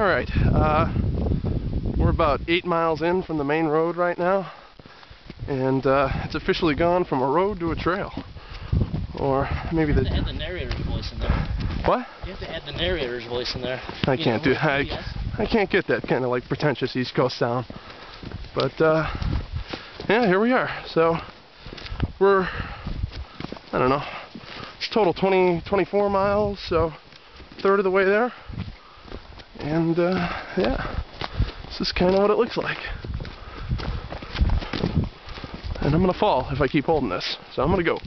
Alright, uh, we're about eight miles in from the main road right now, and uh, it's officially gone from a road to a trail. Or maybe You have to the... add the narrator's voice in there. What? You have to add the narrator's voice in there. I You can't know, do I, yes. I can't get that kind of like pretentious East Coast sound. But uh, yeah, here we are. So we're I don't know. It's total 20 24 miles, so third of the way there. And uh, yeah, this is kind of what it looks like. And I'm gonna fall if I keep holding this. So I'm gonna go.